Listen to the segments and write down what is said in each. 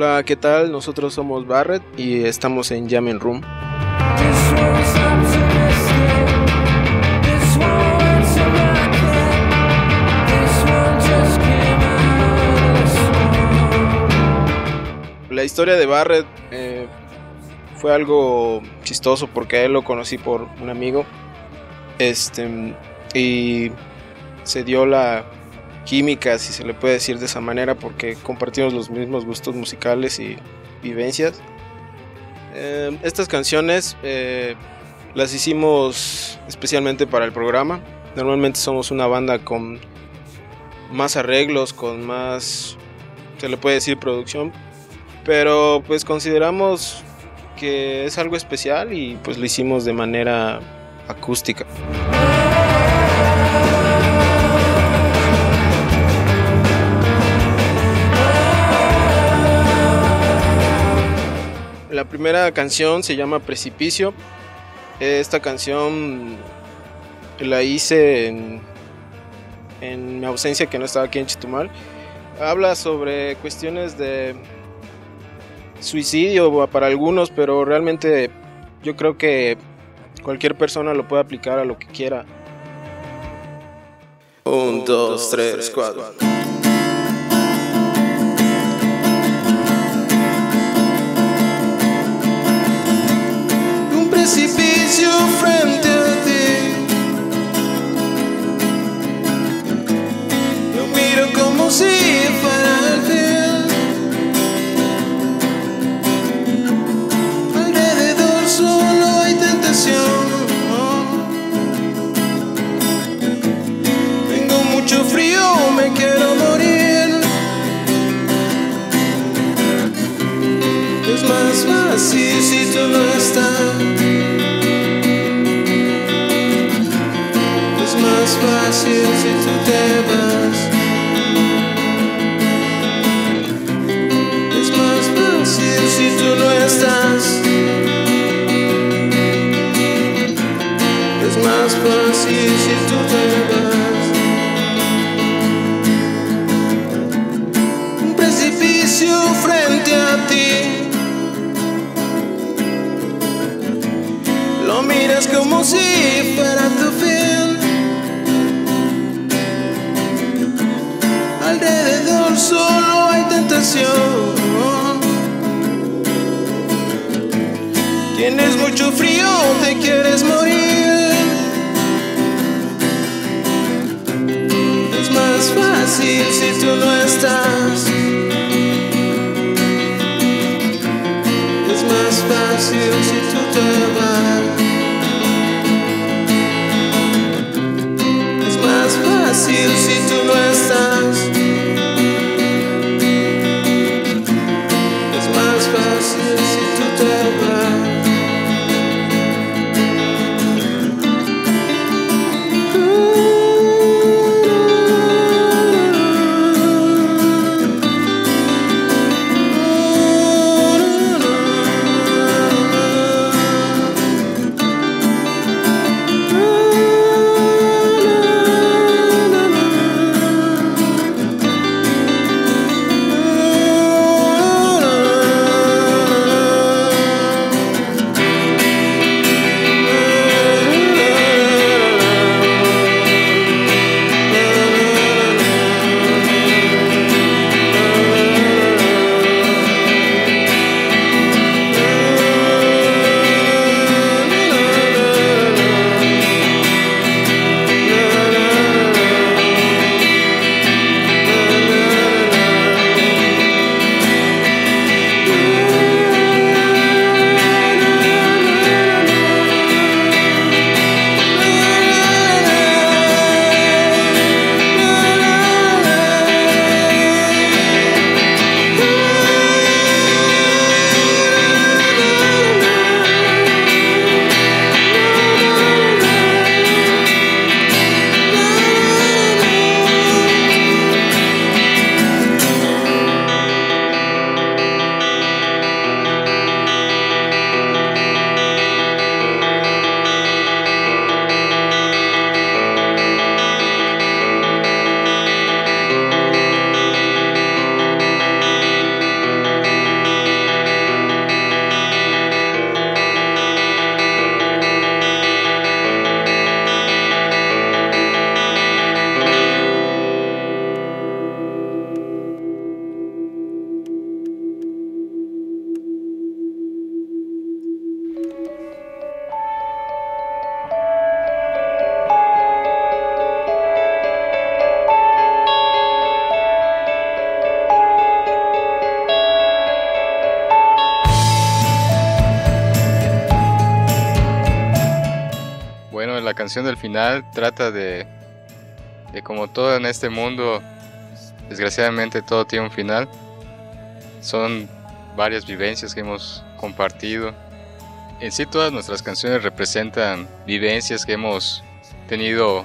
Hola, ¿qué tal? Nosotros somos Barrett y estamos en Jamming Room. La historia de Barrett eh, fue algo chistoso porque a él lo conocí por un amigo. Este, y se dio la química, si se le puede decir de esa manera, porque compartimos los mismos gustos musicales y vivencias. Eh, estas canciones eh, las hicimos especialmente para el programa. Normalmente somos una banda con más arreglos, con más, se le puede decir, producción. Pero pues consideramos que es algo especial y pues lo hicimos de manera acústica. La primera canción se llama Precipicio. Esta canción la hice en, mi ausencia que no estaba aquí en Chitumal. Habla sobre cuestiones de suicidio para algunos, pero realmente yo creo que cualquier persona lo puede aplicar a lo que quiera. Un, dos, tres, cuatro. Precipicio frente a ti. Yo miro como si fuera el fin. Alrededor solo hay tentación. Tengo mucho frío, me quiero morir. Es más fácil si tú no estás. Más fácil si tú te vas. Un precipicio frente a ti. Lo miras como si fuera tu fin. alrededor solo hay tentación. Tienes mucho frío, te quieres morir. Fácil si tú no estás. Es más fácil si tú te vas. Canción del final trata de, de como todo en este mundo, desgraciadamente todo tiene un final. Son varias vivencias que hemos compartido. En sí todas nuestras canciones representan vivencias que hemos tenido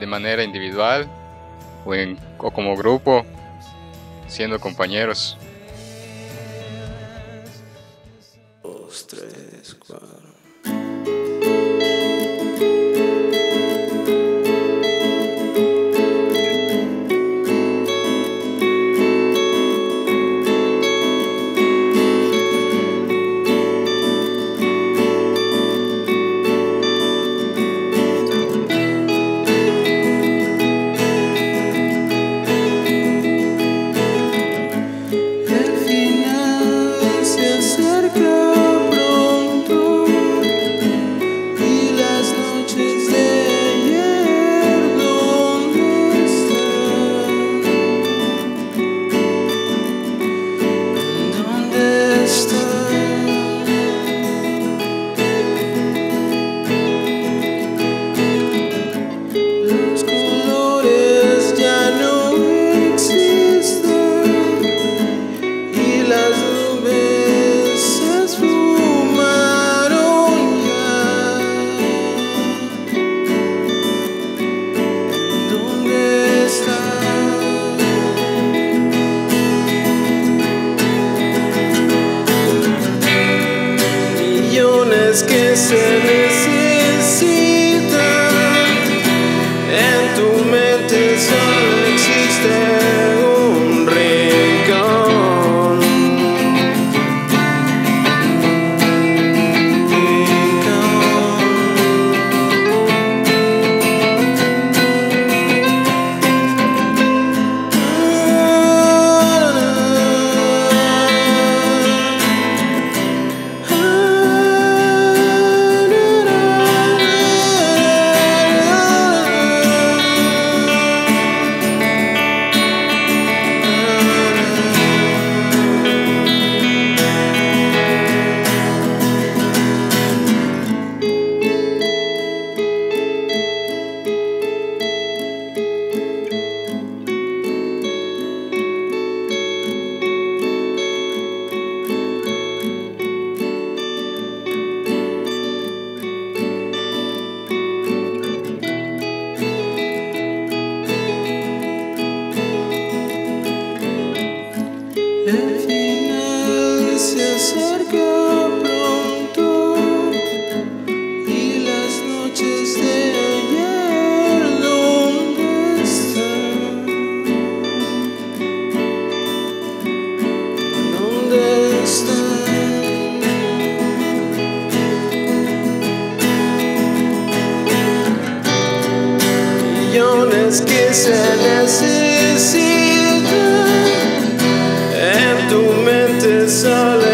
de manera individual o, en, o como grupo, siendo compañeros. Dos, tres, cuatro. listening. se necesita. En tu mente sale.